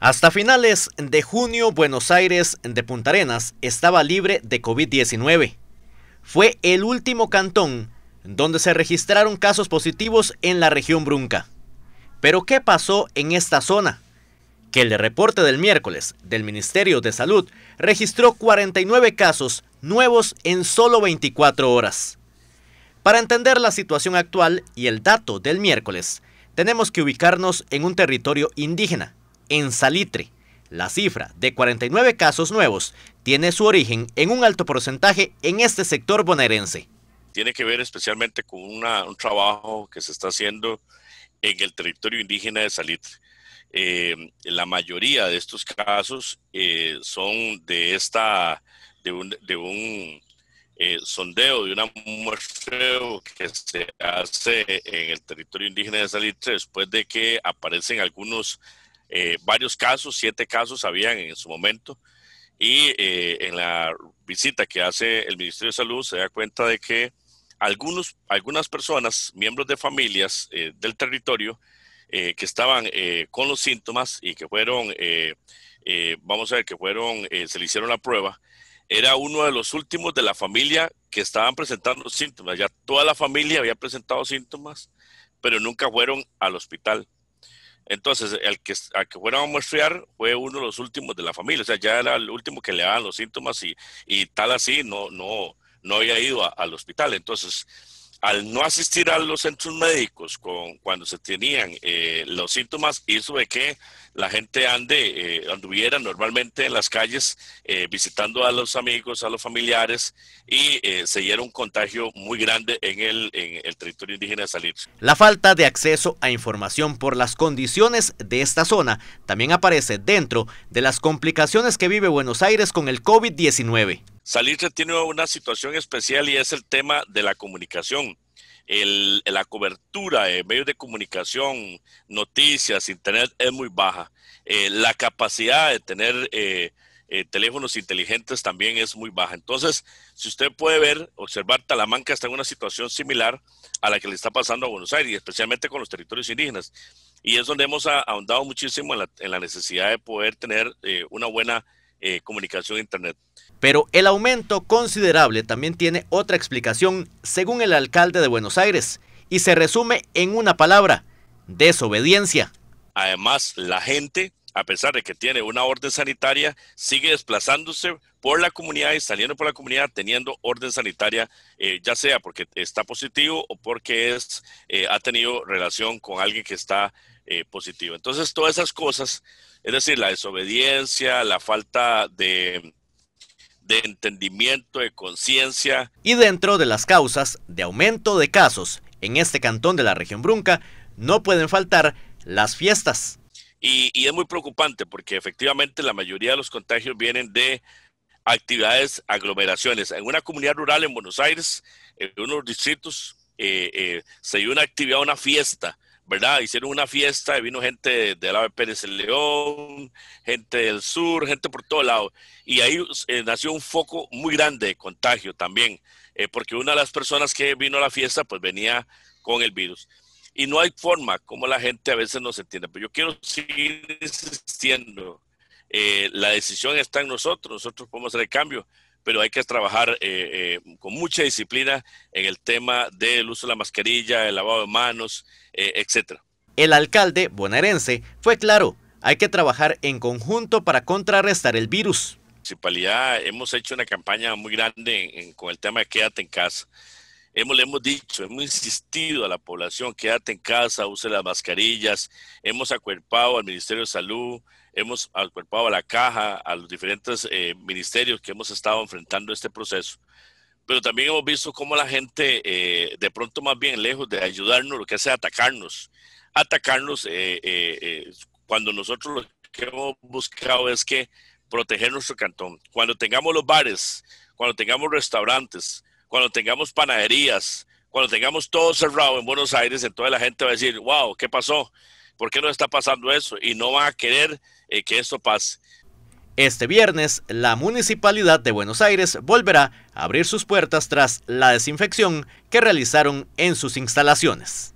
Hasta finales de junio, Buenos Aires de Punta Arenas estaba libre de COVID-19. Fue el último cantón donde se registraron casos positivos en la región Brunca. Pero ¿qué pasó en esta zona? Que el reporte del miércoles del Ministerio de Salud registró 49 casos nuevos en solo 24 horas. Para entender la situación actual y el dato del miércoles, tenemos que ubicarnos en un territorio indígena, en Salitre. La cifra de 49 casos nuevos tiene su origen en un alto porcentaje en este sector bonaerense. Tiene que ver especialmente con un trabajo que se está haciendo en el territorio indígena de Salitre. Eh, la mayoría de estos casos eh, son de esta de un, eh, sondeo, de una muestreo que se hace en el territorio indígena de Salitre después de que aparecen algunos, eh, varios casos, siete casos habían en su momento, y eh, en la visita que hace el Ministerio de Salud se da cuenta de que algunos, algunas personas, miembros de familias del territorio, que estaban con los síntomas y que fueron, vamos a ver, que fueron, se le hicieron la prueba, era uno de los últimos de la familia que estaban presentando síntomas. Ya toda la familia había presentado síntomas, pero nunca fueron al hospital. Entonces, el que, al que fueron a muestrear fue uno de los últimos de la familia. O sea, ya era el último que le daban los síntomas y, y tal así no, no, no había ido al hospital. Entonces, al no asistir a los centros médicos con, cuando se tenían eh, los síntomas, hizo de que la gente ande, eh, anduviera normalmente en las calles eh, visitando a los amigos, a los familiares y se diera un contagio muy grande en el, en el territorio indígena de Salir. La falta de acceso a información por las condiciones de esta zona también aparece dentro de las complicaciones que vive Buenos Aires con el COVID-19. Salitre tiene una situación especial y es el tema de la comunicación. la cobertura de medios de comunicación, noticias, internet es muy baja. Eh, la capacidad de tener eh, eh, teléfonos inteligentes también es muy baja. Entonces, si usted puede ver, observar, Talamanca está en una situación similar a la que le está pasando a Buenos Aires, especialmente con los territorios indígenas. Y es donde hemos ahondado muchísimo en la, en la necesidad de poder tener una buena eh, comunicación Internet. Pero el aumento considerable también tiene otra explicación, según el alcalde de Buenos Aires, y se resume en una palabra, desobediencia. Además, la gente, a pesar de que tiene una orden sanitaria, sigue desplazándose por la comunidad y saliendo por la comunidad teniendo orden sanitaria, eh, ya sea porque está positivo o porque es, eh, ha tenido relación con alguien que está positivo. Entonces, todas esas cosas es decir, la desobediencia, la falta de, de entendimiento, de conciencia. Y dentro de las causas de aumento de casos en este cantón de la región Brunca, no pueden faltar las fiestas. Y, y, es muy preocupante porque efectivamente la mayoría de los contagios vienen de actividades, aglomeraciones. En una comunidad rural en Buenos Aires, en unos distritos, eh, eh, se dio una actividad, una fiesta ¿verdad? Hicieron una fiesta y vino gente de la Pérez el León, gente del sur, gente por todo lado. Y ahí eh, nació un foco muy grande de contagio también, eh, porque una de las personas que vino a la fiesta pues venía con el virus. Y no hay forma como la gente a veces no se entiende. Pero yo quiero seguir insistiendo. Eh, la decisión está en nosotros, nosotros podemos hacer el cambio pero hay que trabajar eh, eh, con mucha disciplina en el tema del uso de la mascarilla, el lavado de manos, eh, etcétera. El alcalde bonaerense fue claro, hay que trabajar en conjunto para contrarrestar el virus. Municipalidad hemos hecho una campaña muy grande con el tema de quédate en casa. Hemos, le hemos dicho, hemos insistido a la población, quédate en casa, use las mascarillas, hemos acuerpado al Ministerio de Salud, hemos acuerpado a la caja, a los diferentes eh, ministerios que hemos estado enfrentando este proceso. Pero también hemos visto cómo la gente, eh, de pronto más bien lejos de ayudarnos, lo que hace es atacarnos. Atacarnos eh, cuando nosotros lo que hemos buscado es que proteger nuestro cantón. Cuando tengamos los bares, cuando tengamos restaurantes, cuando tengamos panaderías, cuando tengamos todo cerrado en Buenos Aires, entonces la gente va a decir, wow, ¿qué pasó? ¿Por qué no está pasando eso? Y no van a querer eh. Este viernes, la Municipalidad de Buenos Aires volverá a abrir sus puertas tras la desinfección que realizaron en sus instalaciones.